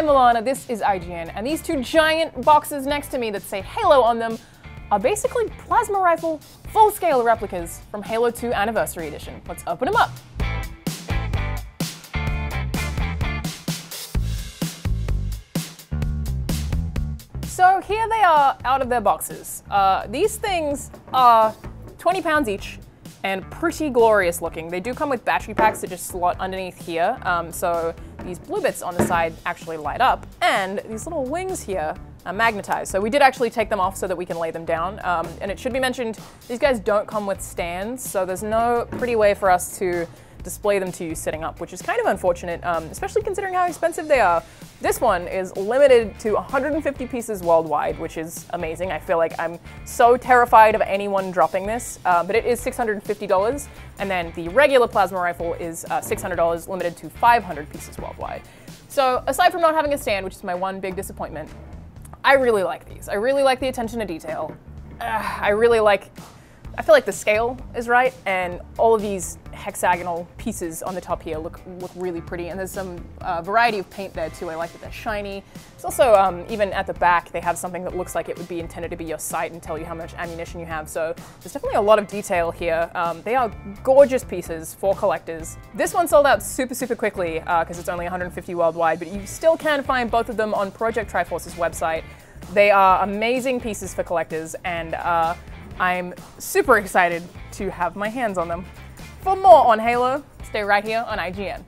I'm Alana, this is IGN, and these two giant boxes next to me that say Halo on them are basically plasma rifle full-scale replicas from Halo 2 Anniversary Edition. Let's open them up. So here they are out of their boxes. Uh, these things are 20 pounds each and pretty glorious looking. They do come with battery packs that just slot underneath here. Um, so these blue bits on the side actually light up and these little wings here are magnetized. So we did actually take them off so that we can lay them down. Um, and it should be mentioned, these guys don't come with stands. So there's no pretty way for us to display them to you sitting up, which is kind of unfortunate, um, especially considering how expensive they are. This one is limited to 150 pieces worldwide, which is amazing. I feel like I'm so terrified of anyone dropping this, uh, but it is $650. And then the regular plasma rifle is uh, $600, limited to 500 pieces worldwide. So aside from not having a stand, which is my one big disappointment, I really like these. I really like the attention to detail. Uh, I really like I feel like the scale is right, and all of these hexagonal pieces on the top here look look really pretty. And there's some uh, variety of paint there too. I like that they're shiny. It's also um, even at the back they have something that looks like it would be intended to be your sight and tell you how much ammunition you have. So there's definitely a lot of detail here. Um, they are gorgeous pieces for collectors. This one sold out super super quickly because uh, it's only 150 worldwide, but you still can find both of them on Project Triforce's website. They are amazing pieces for collectors and. Uh, I'm super excited to have my hands on them. For more on Halo, stay right here on IGN.